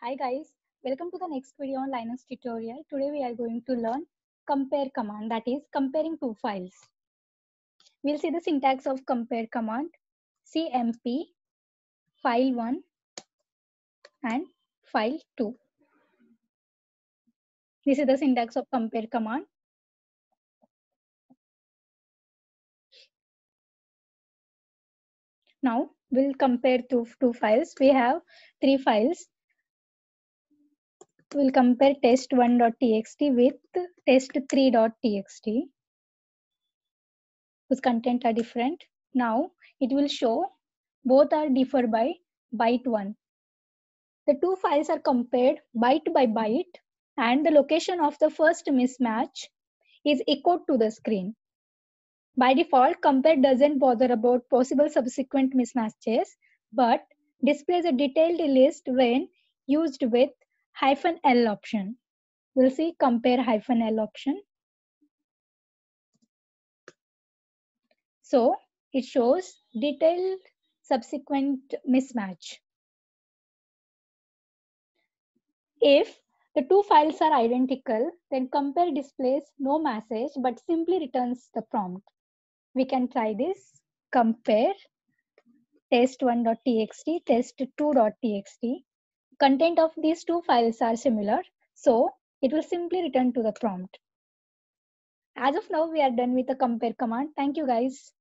Hi guys, welcome to the next video on Linux tutorial. Today we are going to learn compare command that is comparing two files. We'll see the syntax of compare command cmp file1 and file2. This is the syntax of compare command. Now we'll compare two, two files. We have three files we'll compare test1.txt with test3.txt whose content are different. Now it will show both are differ by byte 1. The two files are compared byte by byte and the location of the first mismatch is echoed to the screen. By default, compare doesn't bother about possible subsequent mismatches, but displays a detailed list when used with hyphen L option. We'll see compare hyphen L option. So it shows detailed subsequent mismatch. If the two files are identical, then compare displays no message but simply returns the prompt. We can try this compare test1.txt, test2.txt content of these two files are similar, so it will simply return to the prompt. As of now, we are done with the compare command. Thank you guys.